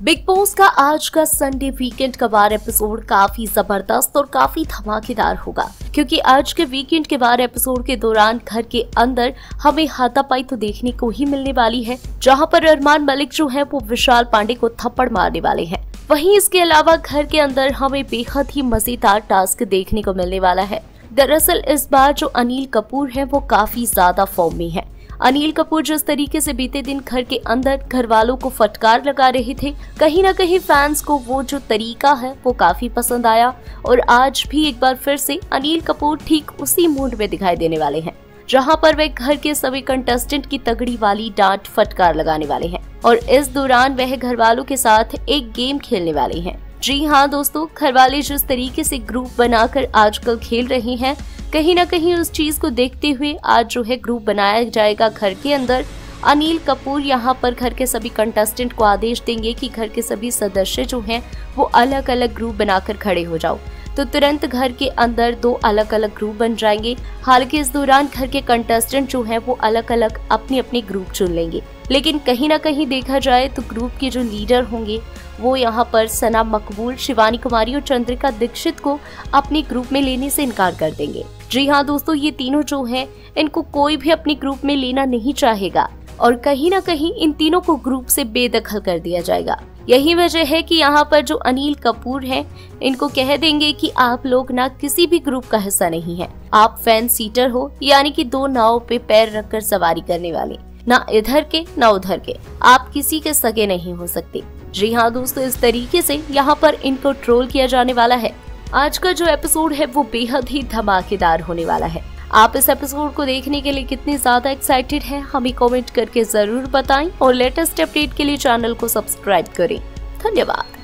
Big boss का आज का संडे वीकेंड का बार एपिसोड काफ़ी ज़बरदस्त और काफ़ी धमाकेदार होगा। क्योंकि आज के वीकेंड के बार एपिसोड के दौरान घर के अंदर हमें हाथापाई तो देखने को ही मिलने वाली है, जहाँ पर अरमान मलिक जो है वो विशाल पांडे को थप्पड़ मारने वाले हैं। वहीं इसके अलावा घर के अंदर हमें बेहद ही मज़ेदार टास्क देखने को मिलने वाला है। दरअसल इस बार जो अनिल कपूर है वो काफ़ी ज़्यादा फॉर्म में है। अनिल कपूर जिस तरीके से बीते दिन घर के अंदर घर वालों को फटकार लगा रहे थे, कहीं ना कहीं फैंस को वो जो तरीका है, वो काफ़ी पसंद आया। और आज भी एक बार फिर से अनिल कपूर ठीक उसी मूड में दिखाई देने वाले हैं, जहाँ पर वे घर के सभी कंटेस्टेंट की तगड़ी वाली डांट फटकार लगाने वाले हैं। और इस दौरान वह घर वालों के साथ एक गेम खेलने वाले हैं। जी हाँ दोस्तों घर वाले जिस तरीके से ग्रुप बनाकर आजकल खेल रहे हैं कहीं ना कहीं उस चीज़ को देखते हुए आज जो है ग्रुप बनाया जाएगा घर के अंदर। अनिल कपूर यहाँ पर घर के सभी कंटेस्टेंट को आदेश देंगे कि घर के सभी सदस्य जो हैं, वो अलग अलग ग्रुप बनाकर खड़े हो जाओ। तो तुरंत घर के अंदर दो अलग अलग ग्रुप बन जाएँगे। हालाँकि इस दौरान घर के कंटेस्टेंट जो हैं, वो अलग अलग अपने अपने ग्रुप चुन लेंगे। लेकिन कहीं ना कहीं देखा जाए तो ग्रुप के जो लीडर होंगे वो यहाँ पर सना मकबूल, शिवानी कुमारी और चंद्रिका दीक्षित को अपने ग्रुप में लेने से इनकार कर देंगे। जी हाँ दोस्तों, ये तीनों जो हैं, इनको कोई भी अपने ग्रुप में लेना नहीं चाहेगा और कहीं ना कहीं इन तीनों को ग्रुप से बेदखल कर दिया जाएगा। यही वजह है कि यहाँ पर जो अनिल कपूर हैं, इनको कह देंगे कि आप लोग ना किसी भी ग्रुप का हिस्सा नहीं है। आप फ़ैन सीटर हो, यानी कि दो नाव पे पैर रखकर सवारी करने वाले। ना इधर के, ना उधर के। आप किसी के सगे नहीं हो सकते। जी हाँ दोस्तों, इस तरीके से यहाँ पर इनको ट्रोल किया जाने वाला है। आज का जो एपिसोड है, वो बेहद ही धमाकेदार होने वाला है। आप इस एपिसोड को देखने के लिए कितनी ज़्यादा एक्साइटेड हैं, हमें कमेंट करके ज़रूर बताएँ और लेटेस्ट अपडेट के लिए चैनल को सब्सक्राइब करें। धन्यवाद।